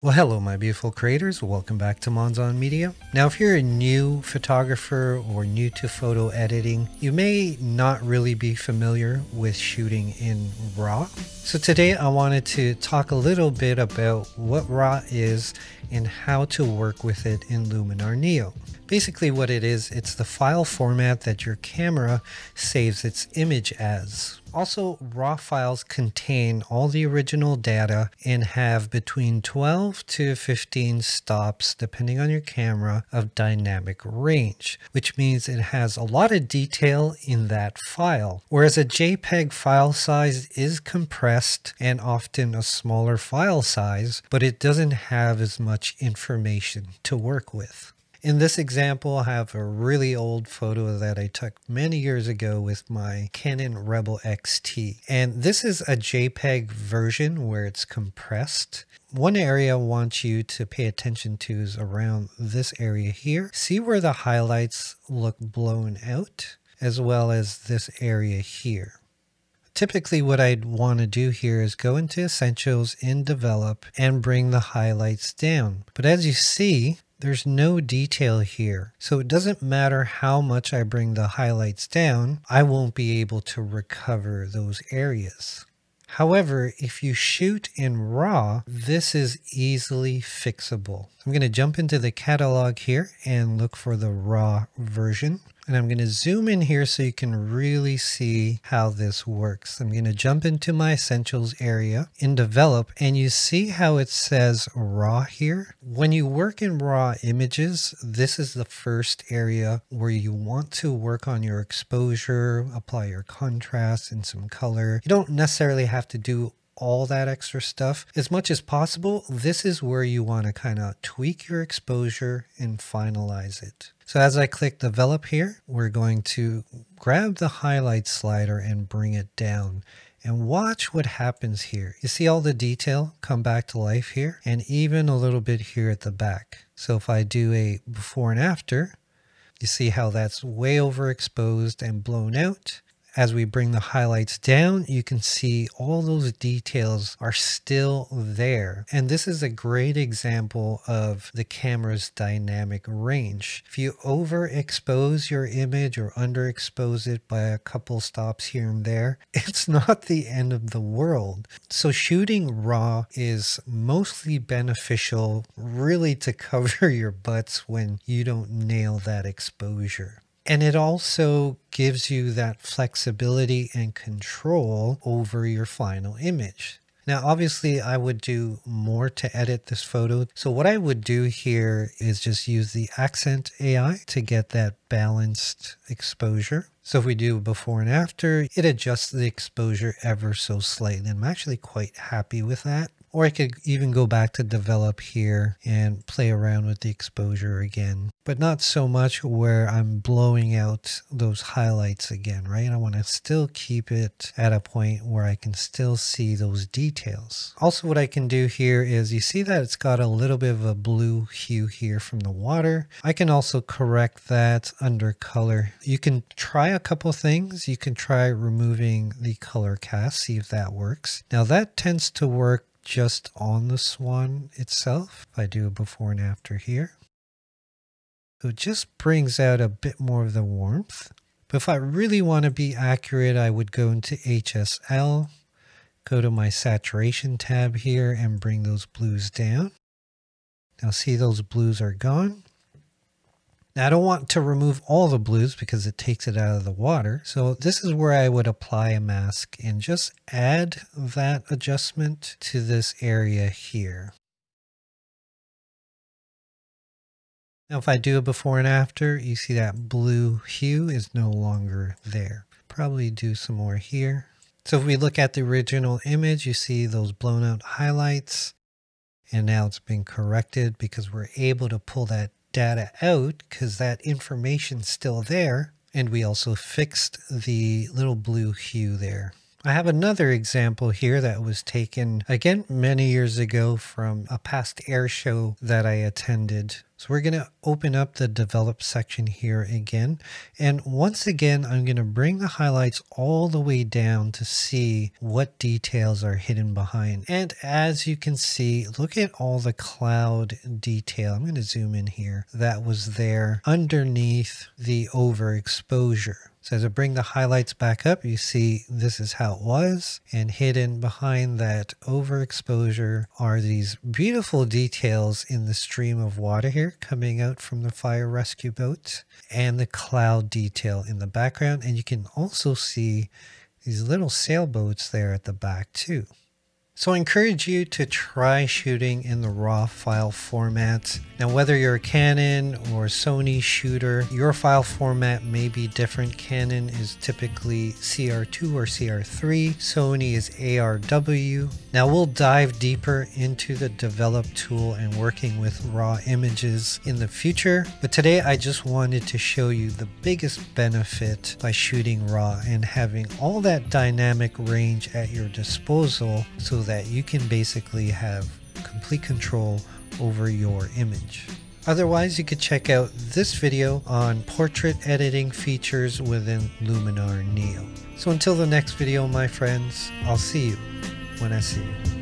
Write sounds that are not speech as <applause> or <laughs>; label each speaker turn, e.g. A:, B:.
A: Well, hello, my beautiful creators. Welcome back to Monzon Media. Now, if you're a new photographer or new to photo editing, you may not really be familiar with shooting in RAW. So today I wanted to talk a little bit about what RAW is and how to work with it in Luminar Neo. Basically what it is, it's the file format that your camera saves its image as. Also, RAW files contain all the original data and have between 12 to 15 stops, depending on your camera, of dynamic range, which means it has a lot of detail in that file. Whereas a JPEG file size is compressed and often a smaller file size, but it doesn't have as much information to work with. In this example, I have a really old photo that I took many years ago with my Canon Rebel XT. And this is a JPEG version where it's compressed. One area I want you to pay attention to is around this area here. See where the highlights look blown out, as well as this area here. Typically what I'd want to do here is go into Essentials in Develop and bring the highlights down. But as you see, there's no detail here. So it doesn't matter how much I bring the highlights down, I won't be able to recover those areas. However, if you shoot in RAW, this is easily fixable. I'm going to jump into the catalog here and look for the RAW version. And I'm going to zoom in here so you can really see how this works. I'm going to jump into my essentials area in develop and you see how it says raw here. When you work in raw images, this is the first area where you want to work on your exposure, apply your contrast and some color. You don't necessarily have to do all that extra stuff. As much as possible, this is where you want to kind of tweak your exposure and finalize it. So as I click develop here, we're going to grab the highlight slider and bring it down and watch what happens here. You see all the detail come back to life here and even a little bit here at the back. So if I do a before and after, you see how that's way overexposed and blown out as we bring the highlights down, you can see all those details are still there. And this is a great example of the camera's dynamic range. If you overexpose your image or underexpose it by a couple stops here and there, <laughs> it's not the end of the world. So shooting raw is mostly beneficial really to <laughs> cover your butts when you don't nail that exposure. And it also gives you that flexibility and control over your final image. Now, obviously I would do more to edit this photo. So what I would do here is just use the accent AI to get that balanced exposure. So if we do before and after, it adjusts the exposure ever so slightly. I'm actually quite happy with that. Or I could even go back to develop here and play around with the exposure again, but not so much where I'm blowing out those highlights again, right? I want to still keep it at a point where I can still see those details. Also, what I can do here is you see that it's got a little bit of a blue hue here from the water. I can also correct that under color. You can try a couple things. You can try removing the color cast, see if that works. Now that tends to work just on the swan itself. If I do a before and after here. So it just brings out a bit more of the warmth. But if I really want to be accurate, I would go into HSL, go to my saturation tab here and bring those blues down. Now see those blues are gone. Now I don't want to remove all the blues because it takes it out of the water. So this is where I would apply a mask and just add that adjustment to this area here. Now if I do a before and after, you see that blue hue is no longer there. Probably do some more here. So if we look at the original image, you see those blown out highlights and now it's been corrected because we're able to pull that data out because that information's still there. And we also fixed the little blue hue there. I have another example here that was taken again many years ago from a past air show that I attended. So we're going to open up the develop section here again. And once again, I'm going to bring the highlights all the way down to see what details are hidden behind. And as you can see, look at all the cloud detail. I'm going to zoom in here. That was there underneath the overexposure. So I bring the highlights back up, you see this is how it was. And hidden behind that overexposure are these beautiful details in the stream of water here coming out from the fire rescue boat and the cloud detail in the background. And you can also see these little sailboats there at the back too. So I encourage you to try shooting in the RAW file format. Now, whether you're a Canon or Sony shooter, your file format may be different. Canon is typically CR2 or CR3. Sony is ARW. Now we'll dive deeper into the develop tool and working with raw images in the future. But today I just wanted to show you the biggest benefit by shooting raw and having all that dynamic range at your disposal so that you can basically have complete control over your image. Otherwise, you could check out this video on portrait editing features within Luminar Neo. So until the next video, my friends, I'll see you when I see you.